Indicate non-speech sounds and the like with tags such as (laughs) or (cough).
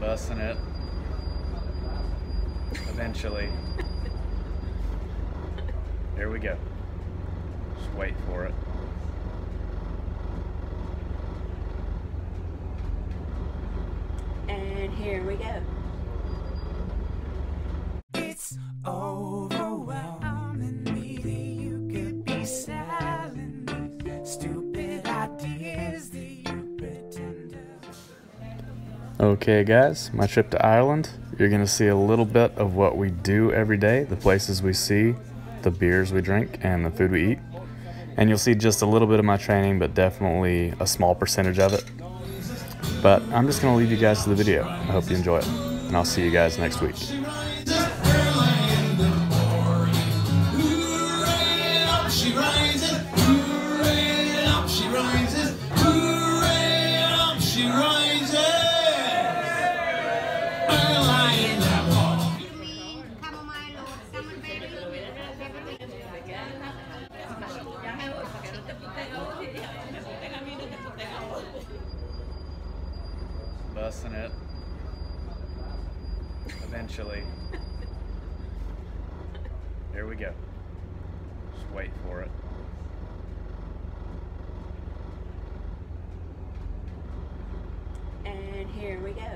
Bussing it. Eventually. Here we go. Just wait for it. And here we go. Okay, guys, my trip to Ireland. You're going to see a little bit of what we do every day, the places we see, the beers we drink, and the food we eat. And you'll see just a little bit of my training, but definitely a small percentage of it. But I'm just going to leave you guys to the video. I hope you enjoy it. And I'll see you guys next week. Eventually. (laughs) Here we go. Just wait for it. And here we go.